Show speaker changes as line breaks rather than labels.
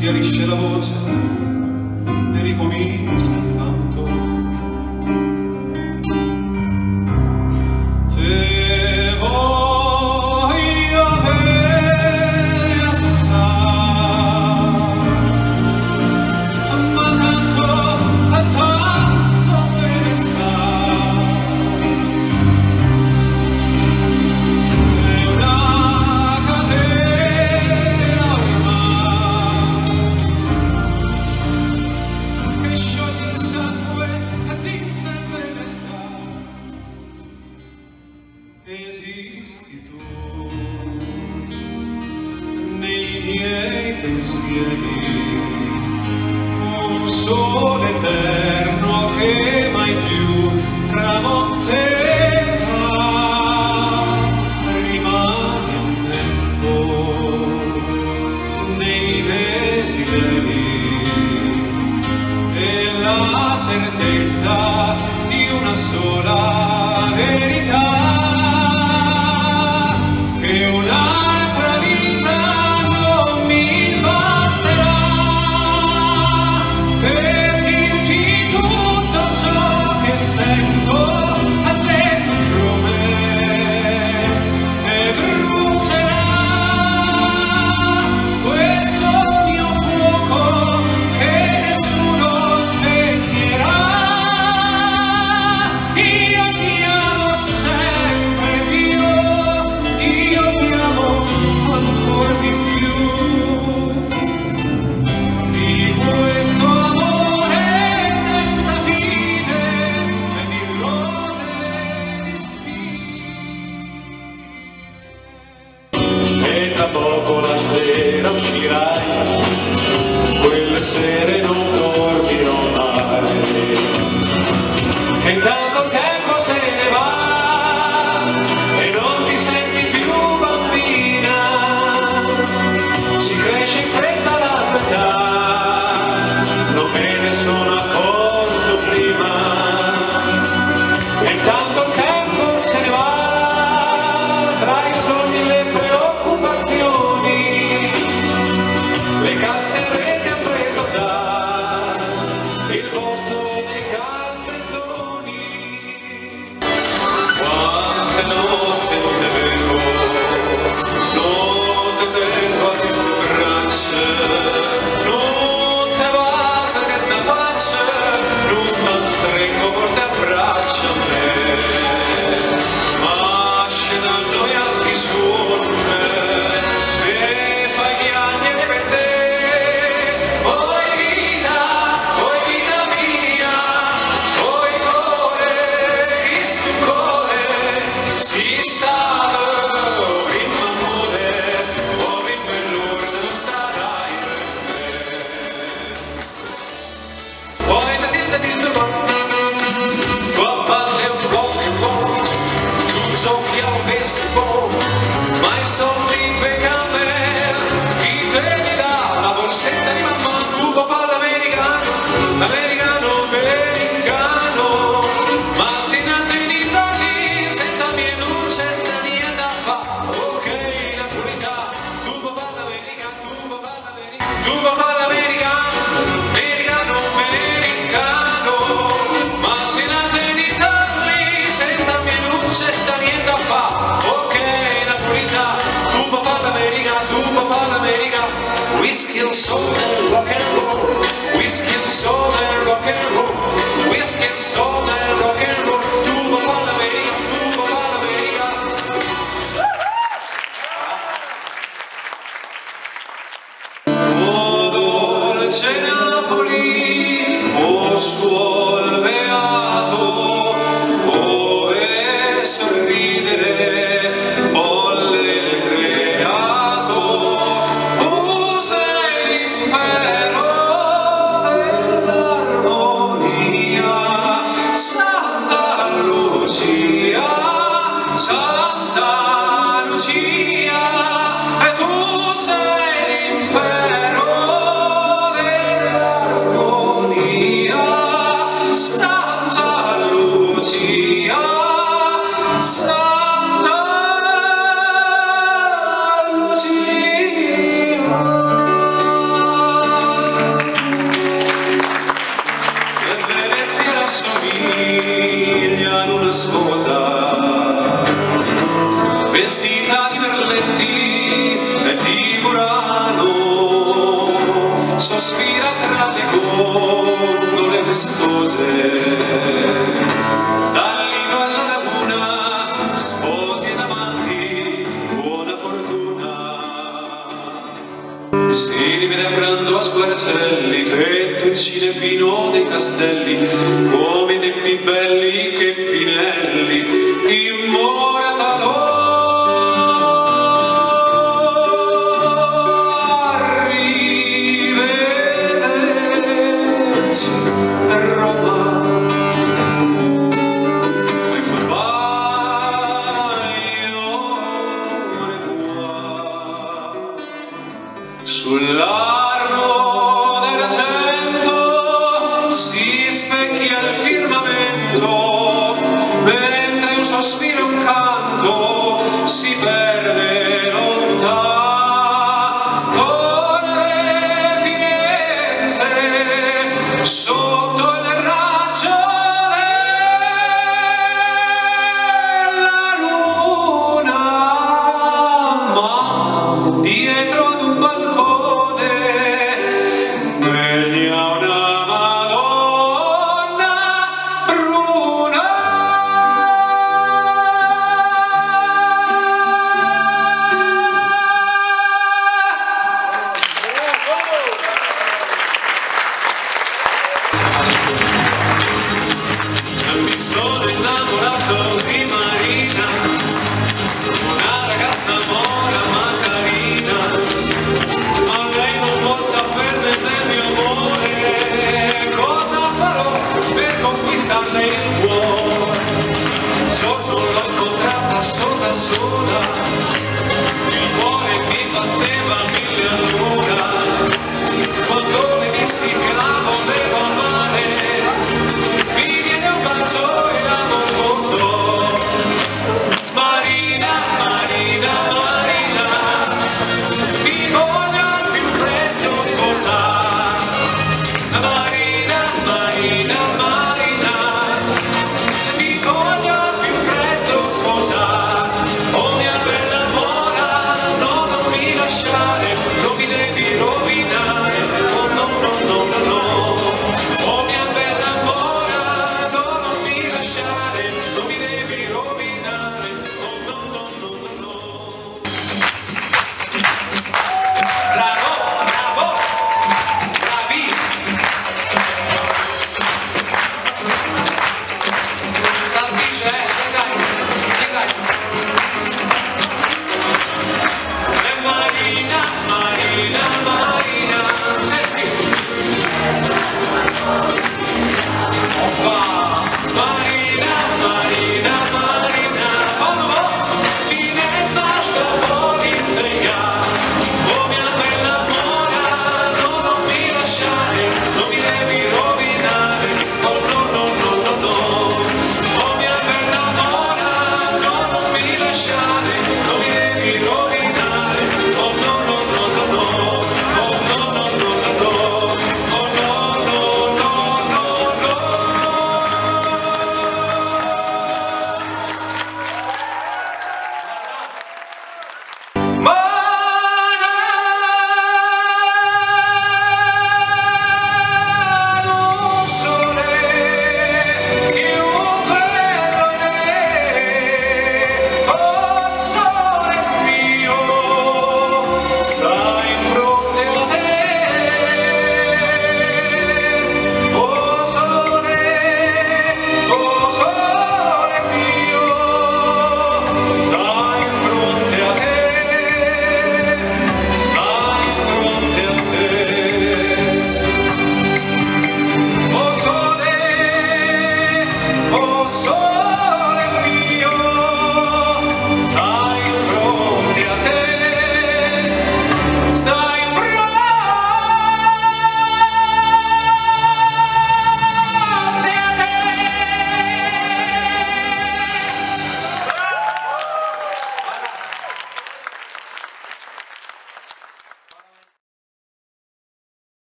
schiarisce la voce, ti ricomincia. sole eterno che mai più tramonterà. Rimane un tempo nei desideri e la certezza di una sola skills so see.
sospira tra le
gondole festose. Dall'ino alla laguna sposi ed amanti buona fortuna. Si rivede a pranzo a squarcelli fettuccine e vino dei castelli come tempi belli Love.